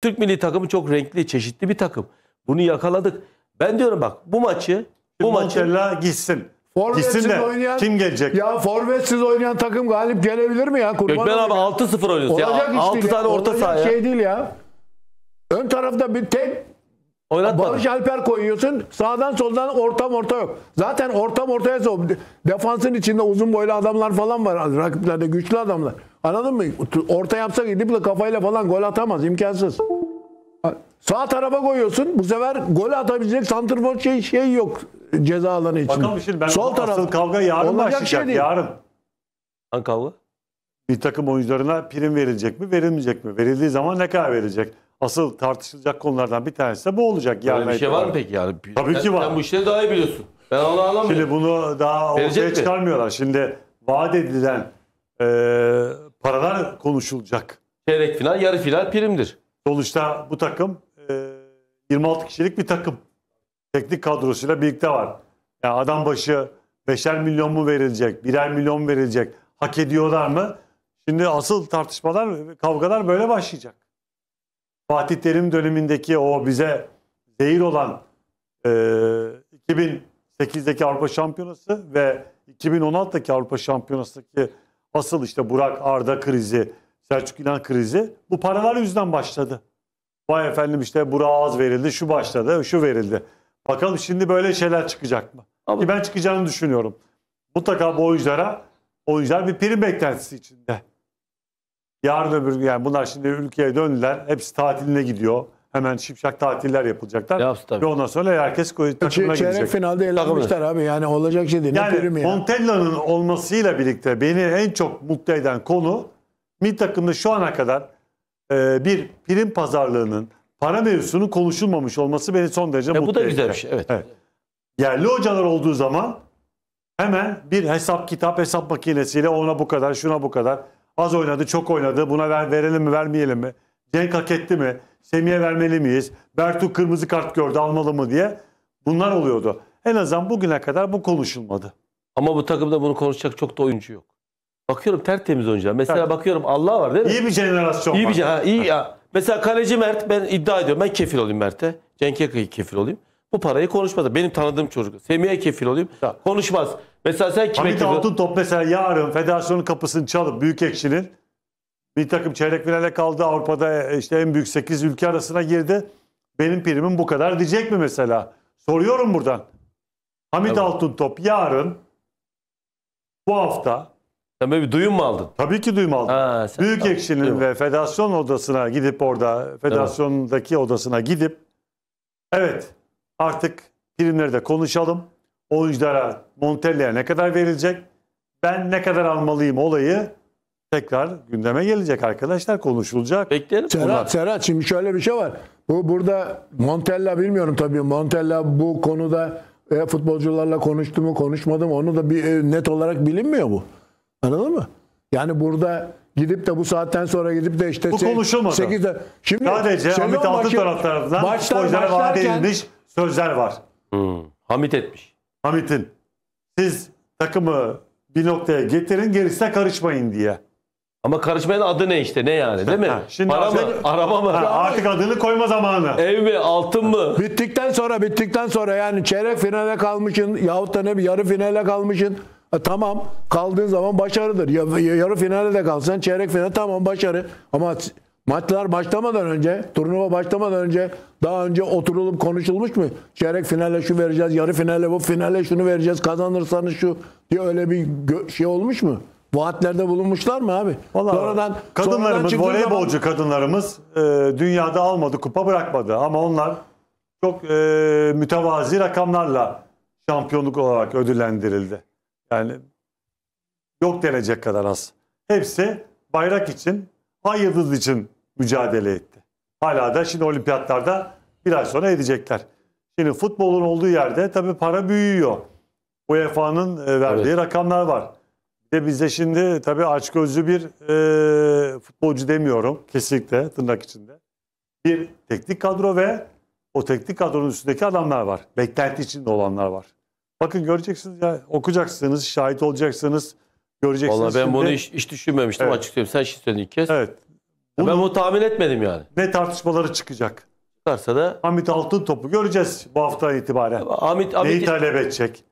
Türk milli takımı çok renkli, çeşitli bir takım. Bunu yakaladık. Ben diyorum bak bu maçı bu maçı Montella gitsin. Forvetsiz Gitsin de oynayan- kim gelecek? Ya forvetsiz oynayan takım galip gelebilir mi ya? Kurban Gökmen abi olayım. 6-0 oynuyorsun. Ya, Olacak iş 6 değil ya. tane orta Olacak saha ya. şey değil ya. Ön tarafta bir tek Oynatmadın. Barış Alper koyuyorsun. Sağdan soldan ortam orta yok. Zaten ortam ortaya sok. Defansın içinde uzun boylu adamlar falan var. Rakiplerde güçlü adamlar. Anladın mı? Orta yapsa gidip de kafayla falan gol atamaz. imkansız. Sağ tarafa koyuyorsun. Bu sefer gol atabilecek santrfor şey, şey yok ceza alanı için. Bakalım şimdi ben Sol taraf. asıl kavga yarın Olacak başlayacak. şey değil. yarın. Hangi kavga? Bir takım oyuncularına prim verilecek mi, verilmeyecek mi? Verildiği zaman ne kadar verecek? Asıl tartışılacak konulardan bir tanesi de bu olacak. Böyle yarına bir şey var mı peki yani? Tabii Sen- ki var. Sen bu işleri daha iyi biliyorsun. Ben onu anlamıyorum. Şimdi bunu daha Verecek ortaya mi? çıkarmıyorlar. Şimdi vaat edilen e, paralar konuşulacak. Çeyrek final, yarı final primdir. Sonuçta bu takım e, 26 kişilik bir takım. Teknik kadrosuyla birlikte var. Yani adam başı 5'er milyon mu verilecek, birer milyon mu verilecek, hak ediyorlar mı? Şimdi asıl tartışmalar, kavgalar böyle başlayacak. Fatih Terim dönemindeki o bize zehir olan e, 2008'deki Avrupa Şampiyonası ve 2016'daki Avrupa Şampiyonası'ndaki asıl işte Burak Arda krizi, Selçuk İnan krizi bu paralar yüzünden başladı. Vay efendim işte Burak'a az verildi, şu başladı, şu verildi. Bakalım şimdi böyle şeyler çıkacak mı? Ki ben çıkacağını düşünüyorum. Mutlaka bu oyunculara, oyuncular bir prim beklentisi içinde. Yarın öbür gün yani bunlar şimdi ülkeye döndüler. Hepsi tatiline gidiyor. Hemen şipşak tatiller yapılacaklar. Yapsın tabii. Ve ondan sonra herkes koy- takımına Çey- Çeyrek gidecek. finalde elenmişler abi. Yani olacak şey değil. Ne Yani ya? Montella'nın olmasıyla birlikte beni en çok mutlu eden konu milli takımda şu ana kadar e, bir prim pazarlığının para mevzusunun konuşulmamış olması beni son derece Ya mutlu bu da etti. güzel bir şey. Evet. Evet. Yerli hocalar olduğu zaman hemen bir hesap kitap hesap makinesiyle ona bu kadar şuna bu kadar az oynadı çok oynadı buna ver, verelim mi vermeyelim mi Cenk hak etti mi Semih'e vermeli miyiz Bertu kırmızı kart gördü almalı mı diye bunlar oluyordu. En azından bugüne kadar bu konuşulmadı. Ama bu takımda bunu konuşacak çok da oyuncu yok. Bakıyorum tertemiz oyuncular. Mesela Evet. bakıyorum Allah var değil mi? İyi bir jenerasyon İyi var. bir şey. Ha, iyi ya. Mesela kaleci Mert ben iddia ediyorum. Ben kefil olayım Mert'e. Cenk'e kefil olayım. Bu parayı konuşmaz. Benim tanıdığım çocuk. Semih'e kefil olayım. Tamam. Konuşmaz. Mesela sen kime Hamit kefil Altıntop mesela yarın federasyonun kapısını çalıp Büyükekşi'nin bir takım çeyrek finale kaldı. Avrupa'da işte en büyük 8 ülke arasına girdi. Benim primim bu kadar diyecek mi mesela? Soruyorum buradan. Hamit Evet. Altıntop yarın bu hafta Sen böyle bir duyum mu aldın? tabii ki duymalı. Ha, sen- Büyükekşi'nin Duyum. ve federasyon odasına gidip orada federasyondaki odasına gidip evet artık primleri de konuşalım. Oyunculara Montella'ya ne kadar verilecek? Ben ne kadar almalıyım olayı tekrar gündeme gelecek arkadaşlar konuşulacak. Bekleyelim. Serhat, Serhat şimdi şöyle bir şey var. Bu burada Montella bilmiyorum tabii. Montella bu konuda e, futbolcularla konuştu mu konuşmadı mı onu da bir e, net olarak bilinmiyor bu. Anladın mı? Yani burada gidip de bu saatten sonra gidip de işte Bu se- konuşulmadı. sekizde- Şimdi Sadece Hamit Altıntop tarafından başlar- futbolculara vaat edilmiş sözler var. Hmm. Hamit etmiş. Hamit'in siz takımı bir noktaya getirin gerisine karışmayın diye. Ama karışmayan adı ne işte? Ne yani değil mi? Ha, şimdi Para mı? artık- Araba mı? Ha, artık adını koyma zamanı. Ev mi? Altın mı? Bittikten sonra bittikten sonra yani çeyrek finale kalmışsın yahut da ne bir yarı finale kalmışsın. E, tamam kaldığın zaman başarıdır. Ya, ya- yarı finale de kalsan çeyrek finale tamam başarı. Ama maçlar başlamadan önce, turnuva başlamadan önce daha önce oturulup konuşulmuş mu? Çeyrek finale şu vereceğiz, yarı finale bu finale şunu vereceğiz, kazanırsanız şu diye öyle bir gö- şey olmuş mu? Vaatlerde bulunmuşlar mı abi? Vallahi sonradan kadınlarımız, sonradan voleybolcu kadınlarımız e, dünyada almadı, kupa bırakmadı. Ama onlar çok e, mütevazi rakamlarla şampiyonluk olarak ödüllendirildi. Yani yok denecek kadar az. Hepsi bayrak için, ay yıldız için mücadele etti. Hala da şimdi olimpiyatlarda bir ay sonra edecekler. Şimdi futbolun olduğu yerde tabii para büyüyor. UEFA'nın e, verdiği rakamlar var. Bir de bizde şimdi tabii açgözlü bir e, futbolcu demiyorum kesinlikle tırnak içinde. Bir teknik kadro ve o teknik kadronun üstündeki adamlar var. Beklenti içinde olanlar var. Bakın göreceksiniz ya okuyacaksınız, şahit olacaksınız, göreceksiniz. Vallahi ben bunu şimdi. hiç, hiç düşünmemiştim Evet. açık söyleyeyim. Sen şimdi söyledin ilk kez. Evet. ben bunu tahmin etmedim yani. Ne tartışmaları çıkacak? Çıkarsa da Hamit Altın topu göreceğiz bu haftadan itibaren. Hamit, Neyi Hamit, talep edecek?